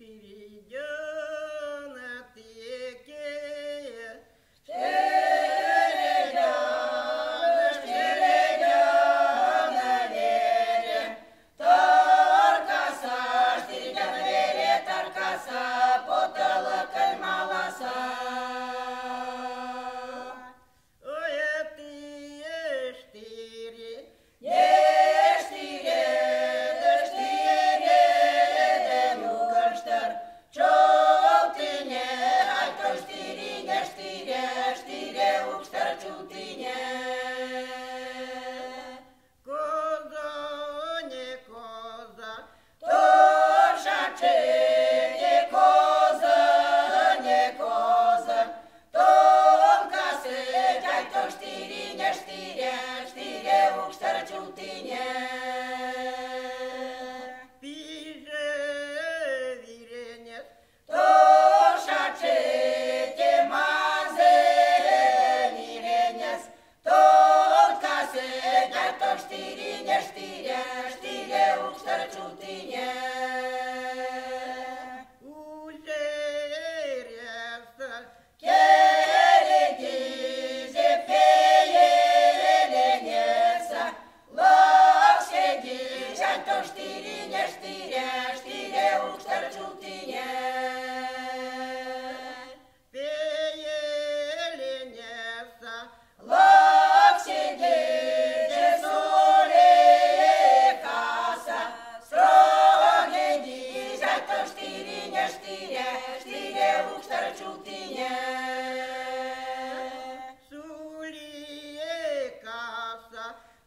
TV